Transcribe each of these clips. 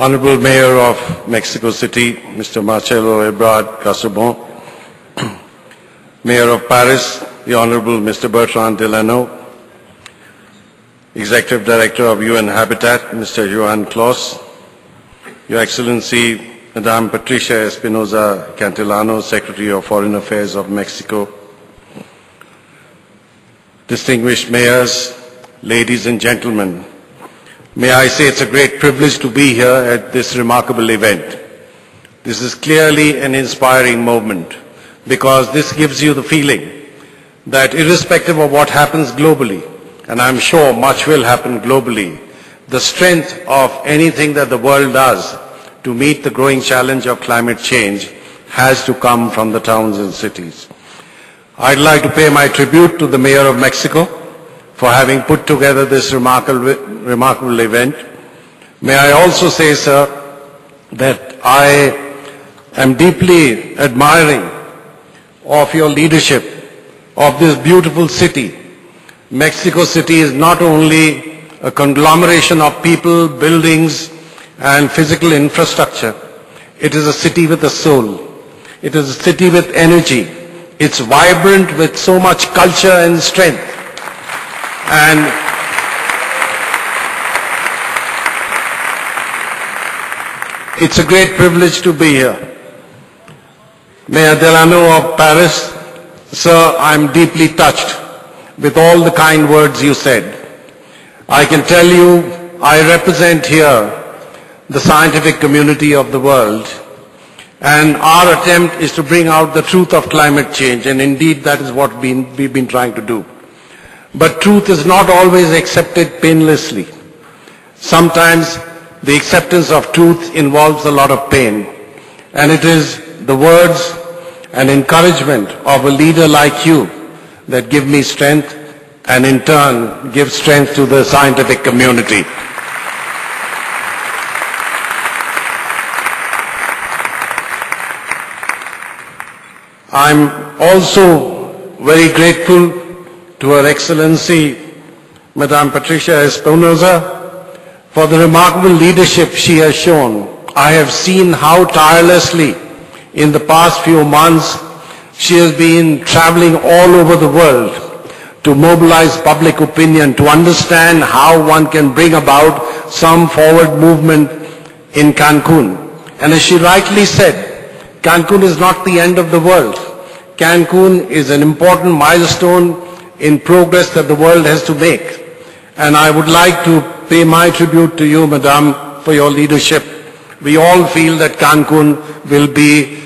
Honorable Mayor of Mexico City, Mr. Marcelo Ebrard Casaubon, Mayor of Paris, the Honorable Mr. Bertrand Delanoë, Executive Director of UN Habitat, Mr. Joan Clos, Your Excellency, Madame Patricia Espinosa Cantellano, Secretary of Foreign Affairs of Mexico, distinguished mayors, ladies and gentlemen, may I say it's a great privilege to be here at this remarkable event. This is clearly an inspiring moment because this gives you the feeling that irrespective of what happens globally, and I'm sure much will happen globally, the strength of anything that the world does to meet the growing challenge of climate change has to come from the towns and cities. I'd like to pay my tribute to the Mayor of Mexico for having put together this remarkable, remarkable event. May I also say, sir, that I am deeply admiring of your leadership of this beautiful city. Mexico City is not only a conglomeration of people, buildings, and physical infrastructure. It is a city with a soul. It is a city with energy. It's vibrant with so much culture and strength. And it's a great privilege to be here. Mayor Delanoë of Paris, sir, I'm deeply touched with all the kind words you said. I can tell you I represent here the scientific community of the world and our attempt is to bring out the truth of climate change and indeed that is what we've been trying to do. But truth is not always accepted painlessly. Sometimes the acceptance of truth involves a lot of pain and it is the words and encouragement of a leader like you that give me strength and in turn give strength to the scientific community. I'm also very grateful to Her Excellency Madame Patricia Espinosa for the remarkable leadership she has shown. I have seen how tirelessly in the past few months she has been traveling all over the world to mobilize public opinion, to understand how one can bring about some forward movement in Cancun. And as she rightly said, Cancun is not the end of the world. Cancun is an important milestone in progress that the world has to make. And I would like to pay my tribute to you, Madam, for your leadership. We all feel that Cancun will be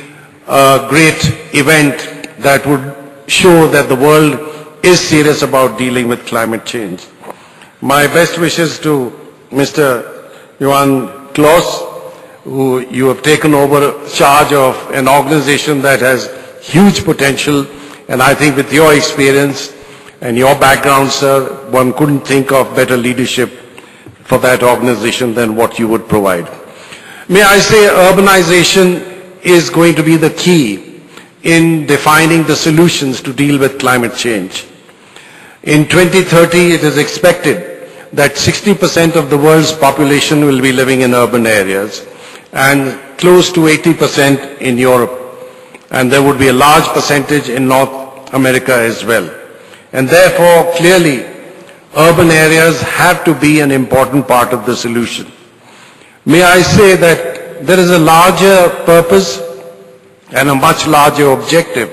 a great event that would show that the world is serious about dealing with climate change. My best wishes to Mr. Joan Clos, who you have taken over charge of an organization that has huge potential, and I think with your experience and your background, sir, one couldn't think of better leadership for that organization than what you would provide. May I say urbanization is going to be the key in defining the solutions to deal with climate change. In 2030, it is expected that 60% of the world's population will be living in urban areas and close to 80% in Europe. And there would be a large percentage in North America as well. And therefore, clearly, urban areas have to be an important part of the solution. May I say that there is a larger purpose and a much larger objective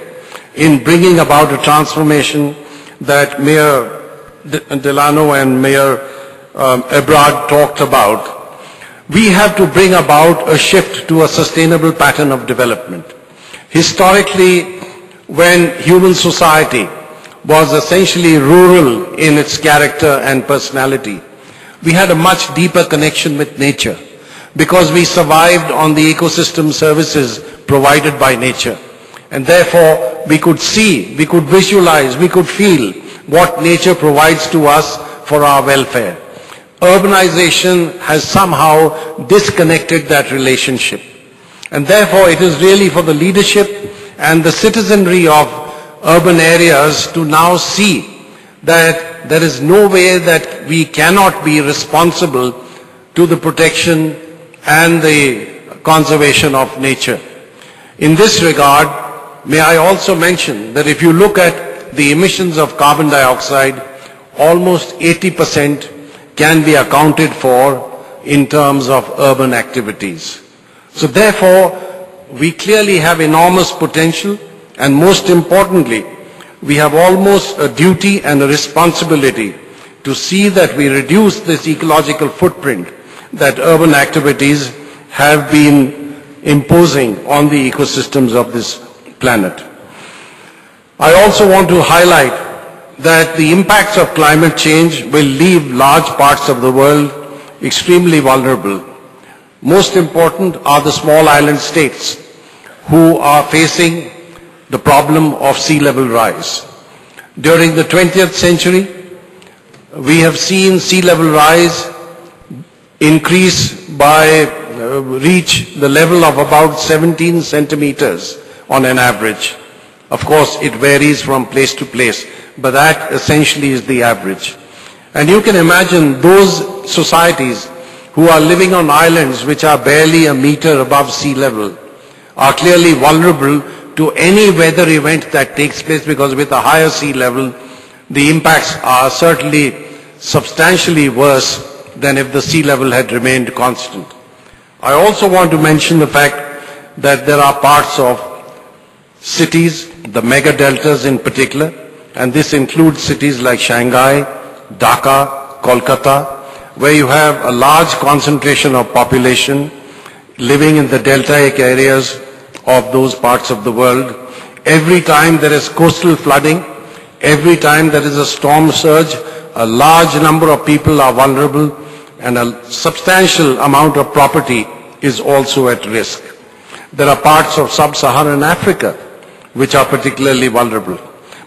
in bringing about a transformation that Mayor Delanoë and Mayor um, Ebrard talked about. We have to bring about a shift to a sustainable pattern of development. Historically, when human society was essentially rural in its character and personality, we had a much deeper connection with nature because we survived on the ecosystem services provided by nature. And therefore, we could see, we could visualize, we could feel what nature provides to us for our welfare. Urbanization has somehow disconnected that relationship. And therefore, it is really for the leadership and the citizenry of urban areas to now see that there is no way that we cannot be responsible to the protection and the conservation of nature. In this regard, may I also mention that if you look at the emissions of carbon dioxide, almost 80% can be accounted for in terms of urban activities. So therefore, we clearly have enormous potential and most importantly, we have almost a duty and a responsibility to see that we reduce this ecological footprint that urban activities have been imposing on the ecosystems of this planet. I also want to highlight that the impacts of climate change will leave large parts of the world extremely vulnerable. Most important are the small island states who are facing the problem of sea level rise. During the 20th century, we have seen sea level rise increase by uh, reach the level of about 17 centimeters on an average. Of course, it varies from place to place, but that essentially is the average. And you can imagine those societies who are living on islands which are barely a meter above sea level are clearly vulnerable to any weather event that takes place because with a higher sea level, the impacts are certainly substantially worse than if the sea level had remained constant. I also want to mention the fact that there are parts of cities, the mega deltas in particular, and this includes cities like Shanghai, Dhaka, Kolkata, where you have a large concentration of population living in the deltaic areas of those parts of the world. Every time there is coastal flooding, every time there is a storm surge, a large number of people are vulnerable and a substantial amount of property is also at risk. There are parts of sub-Saharan Africa which are particularly vulnerable.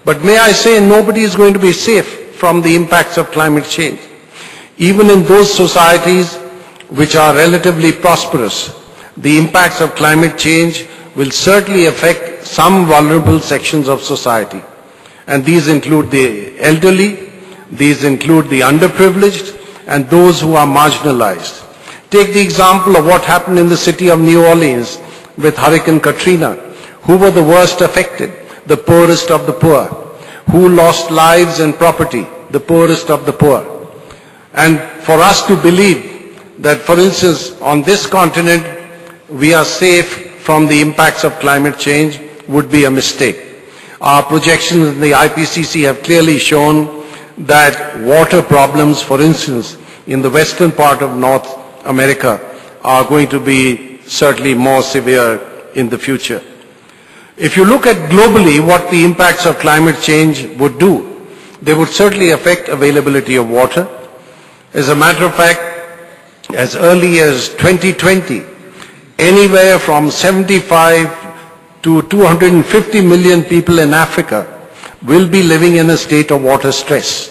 But may I say nobody is going to be safe from the impacts of climate change. Even in those societies which are relatively prosperous, the impacts of climate change will certainly affect some vulnerable sections of society. And these include the elderly, these include the underprivileged, and those who are marginalized. Take the example of what happened in the city of New Orleans with Hurricane Katrina. Who were the worst affected? The poorest of the poor. Who lost lives and property? The poorest of the poor. And for us to believe that, for instance, on this continent, we are safe from the impacts of climate change would be a mistake. Our projections in the IPCC have clearly shown that water problems, for instance, in the western part of North America are going to be certainly more severe in the future. If you look at globally what the impacts of climate change would do, they would certainly affect availability of water. As a matter of fact, as early as 2020, anywhere from 75 to 250 million people in Africa will be living in a state of water stress.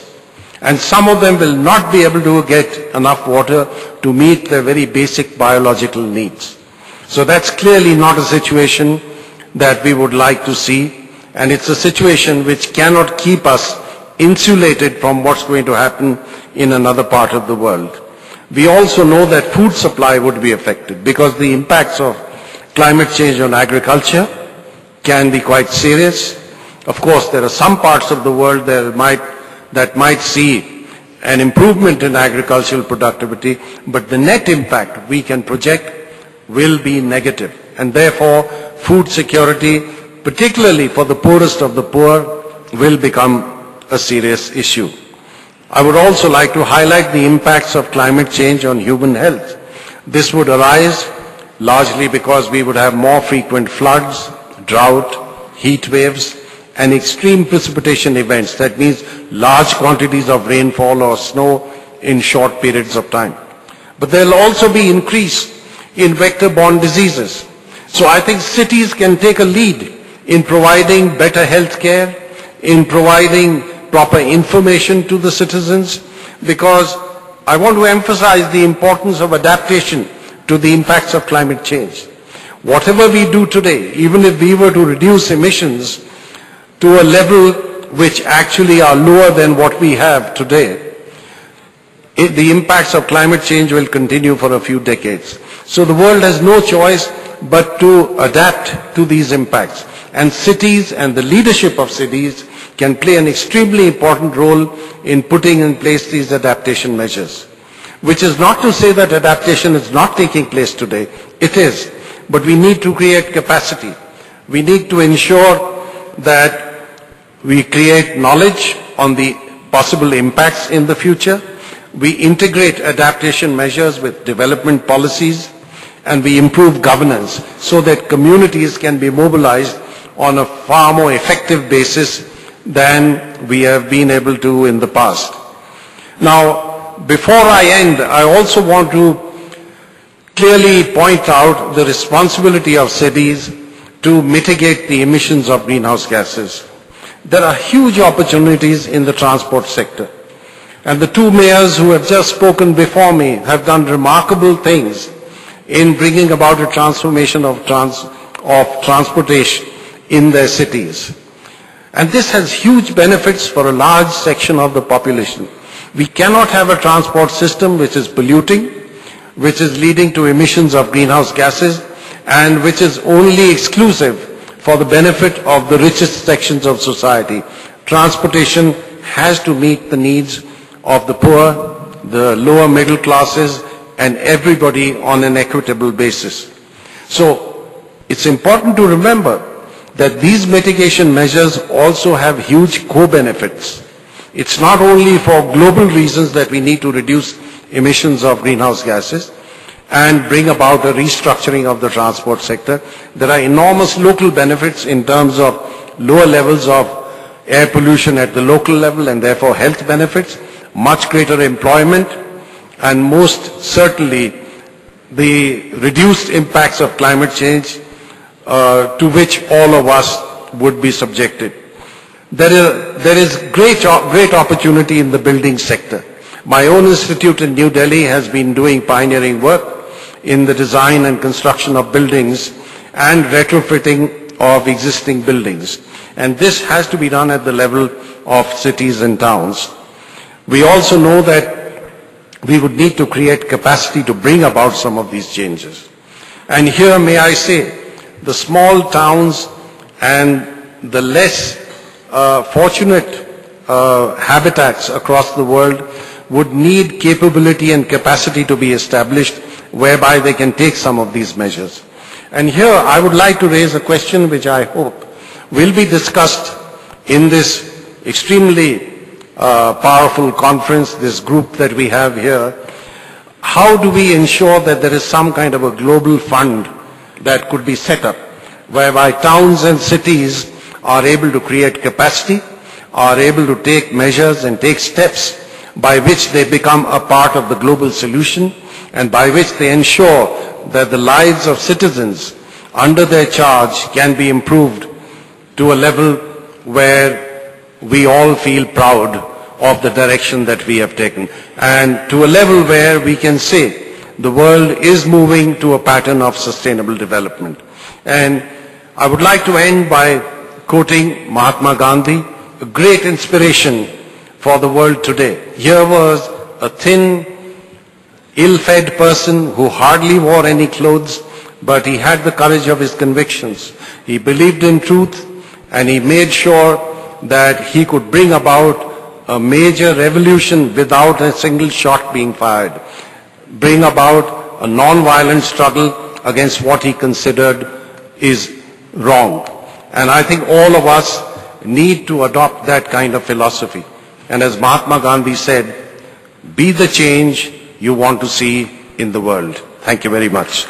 And some of them will not be able to get enough water to meet their very basic biological needs. So that's clearly not a situation that we would like to see. And it's a situation which cannot keep us insulated from what's going to happen in another part of the world. We also know that food supply would be affected because the impacts of climate change on agriculture can be quite serious. Of course, there are some parts of the world that might, that might see an improvement in agricultural productivity, but the net impact we can project will be negative. And therefore, food security, particularly for the poorest of the poor, will become a serious issue. I would also like to highlight the impacts of climate change on human health. This would arise largely because we would have more frequent floods, drought, heat waves, and extreme precipitation events. That means large quantities of rainfall or snow in short periods of time. But there will also be increase in vector-borne diseases. So I think cities can take a lead in providing better health care, in providing proper information to the citizens because I want to emphasize the importance of adaptation to the impacts of climate change. Whatever we do today, even if we were to reduce emissions to a level which actually are lower than what we have today, it, the impacts of climate change will continue for a few decades. So the world has no choice but to adapt to these impacts. And cities and the leadership of cities can play an extremely important role in putting in place these adaptation measures. Which is not to say that adaptation is not taking place today. It is. But we need to create capacity. We need to ensure that we create knowledge on the possible impacts in the future. We integrate adaptation measures with development policies and we improve governance so that communities can be mobilized on a far more effective basis than we have been able to in the past. Now, before I end, I also want to clearly point out the responsibility of cities to mitigate the emissions of greenhouse gases. There are huge opportunities in the transport sector. And the two mayors who have just spoken before me have done remarkable things in bringing about a transformation of, trans, of transportation in their cities. And this has huge benefits for a large section of the population. We cannot have a transport system which is polluting, which is leading to emissions of greenhouse gases, and which is only exclusive for the benefit of the richest sections of society. Transportation has to meet the needs of the poor, the lower middle classes, and everybody on an equitable basis. So it's important to remember that these mitigation measures also have huge co-benefits. It's not only for global reasons that we need to reduce emissions of greenhouse gases, and bring about a restructuring of the transport sector. There are enormous local benefits in terms of lower levels of air pollution at the local level and therefore health benefits, much greater employment, and most certainly the reduced impacts of climate change uh, to which all of us would be subjected. There is, there is great, great opportunity in the building sector. My own institute in New Delhi has been doing pioneering work in the design and construction of buildings and retrofitting of existing buildings. And this has to be done at the level of cities and towns. We also know that we would need to create capacity to bring about some of these changes. And here may I say, the small towns and the less uh, fortunate uh, habitats across the world would need capability and capacity to be established whereby they can take some of these measures. And here I would like to raise a question which I hope will be discussed in this extremely uh, powerful conference, this group that we have here. How do we ensure that there is some kind of a global fund that could be set up whereby towns and cities are able to create capacity, are able to take measures and take steps by which they become a part of the global solution and by which they ensure that the lives of citizens under their charge can be improved to a level where we all feel proud of the direction that we have taken and to a level where we can say the world is moving to a pattern of sustainable development. And I would like to end by quoting Mahatma Gandhi, a great inspiration for the world today. Here was a thin, ill-fed person who hardly wore any clothes, but he had the courage of his convictions. He believed in truth and he made sure that he could bring about a major revolution without a single shot being fired, bring about a non-violent struggle against what he considered is wrong. And I think all of us need to adopt that kind of philosophy. And as Mahatma Gandhi said, be the change you want to see in the world. Thank you very much.